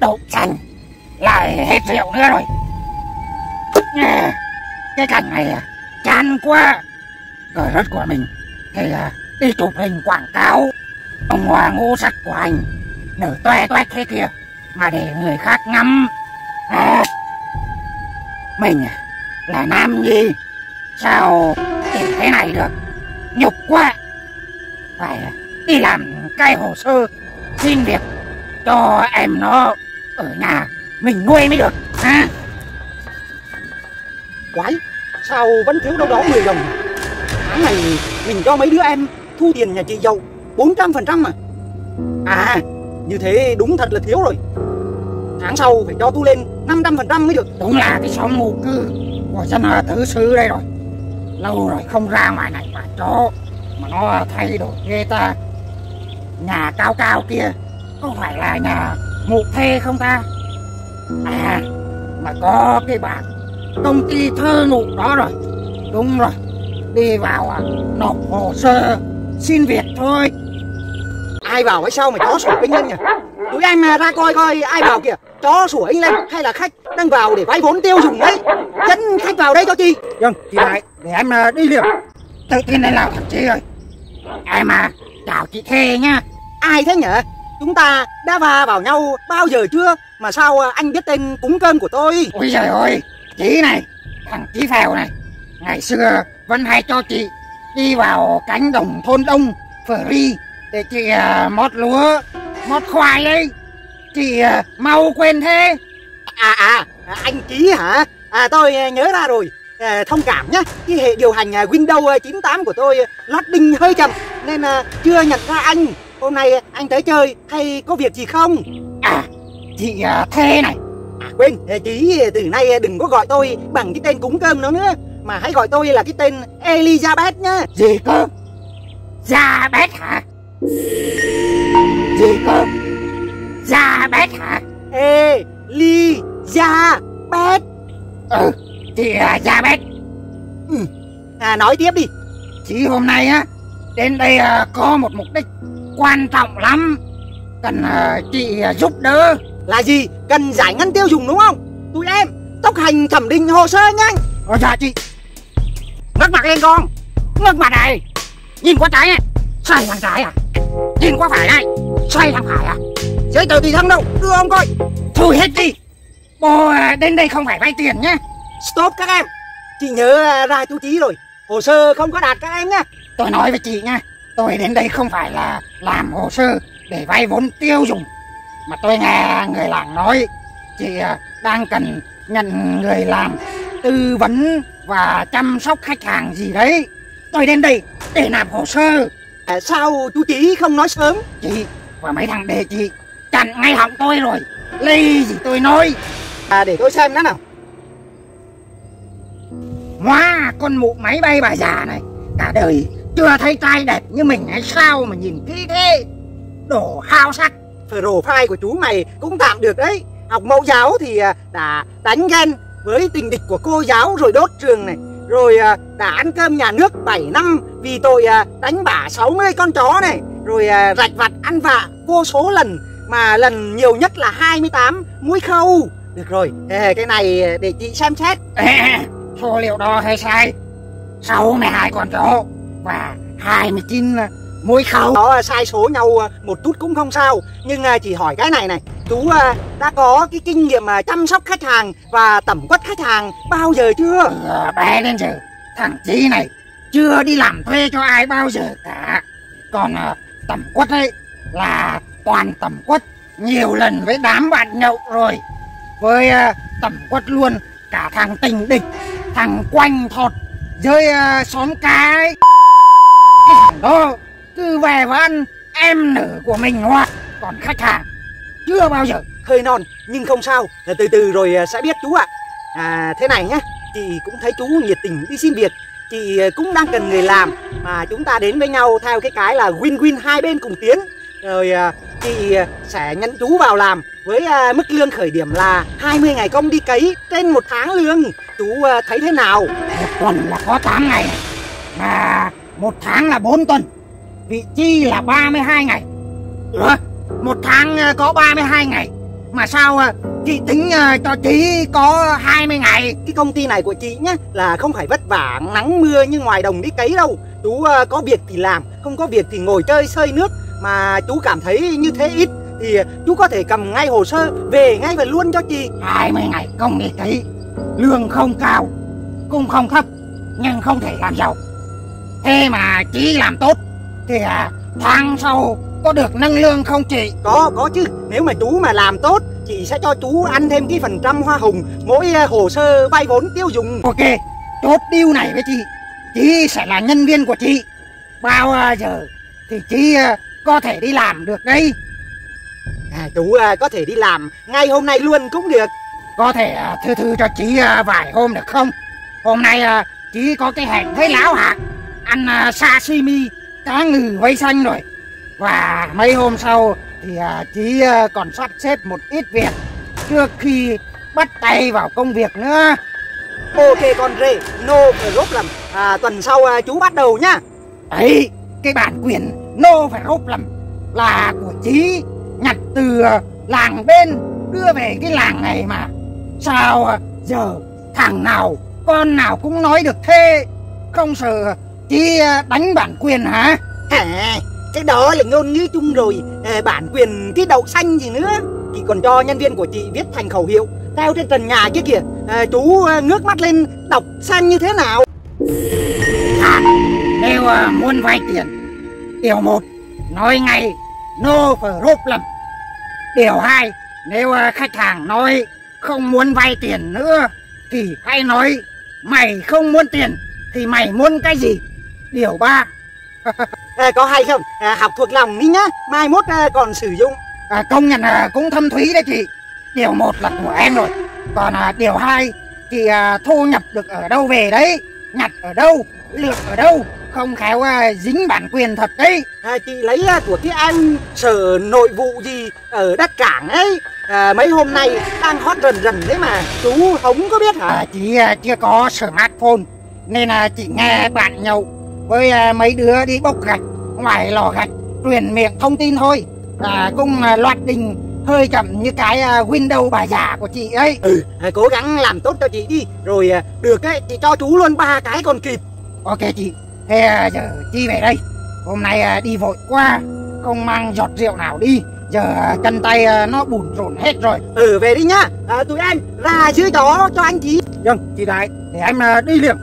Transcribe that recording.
đậu xanh lại hết rượu nữa rồi. Cái cảnh này à, chán quá. Cờ rất của mình thì đi chụp hình quảng cáo. Ông hòa ngũ sắc của anh nở toe toét thế kia mà để người khác ngắm. À, mình à, là nam nhi. Sao thì thế này được? Nhục quá. Phải đi làm cái hồ sơ xin việc cho em nó ở nhà mình nuôi mới được ha. Quái, sao vẫn thiếu đâu đó 10 đồng? Tháng này mình cho mấy đứa em thu tiền nhà chị dâu 400% mà. À, như thế đúng thật là thiếu rồi. Tháng sau phải cho thu lên 500% mới được. Đúng là cái xóm ngụ cư của dân ờ, tứ xứ đây rồi. Lâu rồi không ra ngoài này mà chó mà nó thay đổi ghê ta. Nhà cao cao kia có phải là nhà mụ thê không ta? À mà có cái bảng công ty thơ nụ đó rồi. Đúng rồi đi vào à, nộp hồ sơ xin việc thôi. Ai vào hay sao mà chó sủa anh lên nhỉ? Tụi em à, ra coi coi ai vào kìa. Chó sủa anh lên hay là khách đang vào để vay vốn tiêu dùng đấy? Dẫn khách vào đây cho chi Vâng, chị lại, để em ờ, đi liền. Tự tin lên nào thằng chị ơi. Em à, chào chị Thê nhá. Ai thế nhỉ Chúng ta đã va vào nhau bao giờ chưa Mà sao à, anh biết tên cúng cơm của tôi Ôi trời ơi, chị này, thằng chị Phèo này. Ngày xưa vẫn hay cho chị đi vào cánh đồng thôn đông, free để chị à, mót lúa, mót khoai đấy. Chị à, mau quên thế. À à anh Chí hả À tôi nhớ ra rồi à, Thông cảm nhá Cái hệ điều hành Windows à, 98 của tôi loading hơi chậm Nên à, chưa nhận ra anh Hôm nay anh tới chơi hay có việc gì không À, chị à, Thê này. À quên Chí từ nay đừng có gọi tôi bằng cái tên cúng cơm nữa nữa Mà hãy gọi tôi là cái tên Elizabeth nhá Gì cơ? Gia bét hả? Gì cơ? Gia bét hả? Elizabeth Ừ, chị à, Gia bét. À nói tiếp đi Chị hôm nay á đến đây à, có một mục đích quan trọng lắm. Cần à, chị à, giúp đỡ. Là gì? Cần giải ngân tiêu dùng đúng không? Tụi em tốc hành thẩm định hồ sơ nhanh Ôi dạ chị. Ngước mặt lên con. Ngước mặt này. Nhìn qua trái này Xoay sang trái à? Nhìn qua phải này. Xoay sang phải à? Giấy tờ tùy thân đâu? Đưa ông coi. Thôi hết đi. Bố à, đến đây không phải vay tiền nhé. Stop các em. Chị nhớ ra chú Chí rồi. Hồ sơ không có đạt các em nhá Tôi nói với chị nha Tôi đến đây không phải là làm hồ sơ Để vay vốn tiêu dùng Mà tôi nghe người làng nói Chị à, đang cần nhận người làm Tư vấn và chăm sóc khách hàng gì đấy. Tôi đến đây để làm hồ sơ. À, Sao chú Chí không nói sớm? Chị và mấy thằng đề chị chặn ngay họng tôi rồi Lấy gì tôi nói. À, Để tôi xem nó nào. Hóa con mụ máy bay bà già này Cả đời chưa thấy trai đẹp như mình hay sao mà nhìn kỹ thế? Đổ hao sắc. Profile của chú mày cũng tạm được đấy. Học mẫu giáo thì à, đã đánh ghen với tình địch của cô giáo rồi đốt trường này. Rồi à, đã ăn cơm nhà nước 7 năm vì tội à, đánh bả 60 con chó này. Rồi rạch vặt ăn vạ vô số lần Mà lần nhiều nhất là 28 mũi khâu. Được rồi, cái này để chị xem xét. Số liệu đo hơi sai. 62 con chó và 29 mũi khẩu Đó sai số nhau à, một chút cũng không sao. Nhưng à, chỉ hỏi cái này này. Chú à, đã có cái kinh nghiệm chăm sóc khách hàng và tẩm quất khách hàng bao giờ chưa? Từ bé đến giờ. Thằng Chí này chưa đi làm thuê cho ai bao giờ cả. Còn tẩm quất ấy là toàn tẩm quất nhiều lần với đám bạn nhậu rồi. Với tẩm quất luôn cả thằng tình địch Thằng quanh thọt dưới xóm cá ấy Cái thằng đó cứ về và ăn em nở của mình hoặc Còn khách hàng chưa bao giờ. Hơi non nhưng không sao à, Từ từ rồi à, sẽ biết chú ạ. À thế này nhá Chị cũng thấy chú nhiệt tình đi xin việc. Chị à, cũng đang cần người làm Mà chúng ta đến với nhau theo cái cái là win-win hai bên cùng tiến Rồi à, chị à, sẽ nhận chú vào làm Với à, mức lương khởi điểm là 20 ngày công đi cấy Trên một tháng lương. Chú à, thấy thế nào? Một tuần là có 8 ngày mà một tháng là 4 tuần. Vị chi là 32 ngày. Ủa? một tháng ờ, có 32 ngày. Mà sao ờ, chị tính ờ, cho chị có 20 ngày? Cái công ty này của chị nhá, Là không phải vất vả, nắng mưa như ngoài đồng đi cấy đâu. Chú có việc thì làm, Không có việc thì ngồi chơi sơi nước. Mà chú cảm thấy như thế ít, Thì chú có thể cầm ngay hồ sơ Về ngay và luôn cho chị. 20 ngày công đi cấy, Lương không cao Cũng không thấp, Nhưng không thể làm giàu. Thế mà chị làm tốt Thì à, tháng sau có được nâng lương không chị? Có, có chứ. Nếu mà chú mà làm tốt Chị sẽ cho chú ăn thêm cái phần trăm hoa hồng Mỗi à, hồ sơ vay vốn tiêu dùng. Ok Chốt deal này với chị. Chị sẽ là nhân viên của chị. Bao à, giờ thì chị à, có thể đi làm được đấy. À, Chú có thể đi làm. Ngay hôm nay luôn cũng được. Có thể thư thư cho chị vài hôm được không? Hôm nay chị có cái hẹn thấy lão hạt Ăn à, sashimi cá ngừ vây xanh rồi. Và mấy hôm sau thì à, chị à, còn sắp xếp một ít việc Trước khi bắt tay vào công việc nữa. Ok con rể No problem à, Tuần sau à, chú bắt đầu nhá. Đấy cái bản quyền no phải rốt lầm Là của chị nhặt từ làng bên đưa về cái làng này mà. Sao giờ thằng nào con nào cũng nói được thế. Không sợ chị à, đánh bản quyền hả? À, Cái đó là ngôn ngữ chung rồi. À, Bản quyền cái đậu xanh gì nữa. Chị còn cho nhân viên của chị viết thành khẩu hiệu. Treo trên trần nhà kia kìa. À, Chú à, ngước mắt lên đọc xanh như thế nào. À, Nếu à, muốn vay tiền Điều một Nói ngay No problem Điều hai Nếu à, khách hàng nói không muốn vay tiền nữa Thì hãy nói Mày không muốn tiền Thì mày muốn cái gì Điều ba. À, Có hay không? À, Học thuộc lòng đi nhá. Mai mốt à, còn sử dụng. À, Công nhận là cũng thâm thúy đấy chị. Điều một là của em rồi. Còn à, điều hai Thì à, thu nhập được ở đâu về đấy? Nhặt ở đâu? Lượt ở đâu? Không khéo à, dính bản quyền thật đấy. À, Chị lấy à, của cái anh sở nội vụ gì Ở đất cảng ấy. À, Mấy hôm nay đang hot rần rần đấy mà. Chú không có biết hả? À, Chị à, chưa có smartphone. Nên là chị nghe bạn nhậu Với à, mấy đứa đi bốc gạch Ngoài lò gạch Truyền miệng thông tin thôi. À, Cũng à, loạt đình hơi chậm như cái uh, Windows bà già của chị ấy. Ừ, à, cố gắng làm tốt cho chị đi. Rồi à, được ấy, chị cho chú luôn ba cái còn kịp. Ok chị, thế à, giờ chi về đây. Hôm nay à, đi vội quá Không mang giọt rượu nào đi. Giờ à, chân tay à, nó bùn rộn hết rồi. Ừ, về đi nhá. À, Tụi em ra dưới đó cho anh chị. Vâng, chị Đại, để em à, đi liền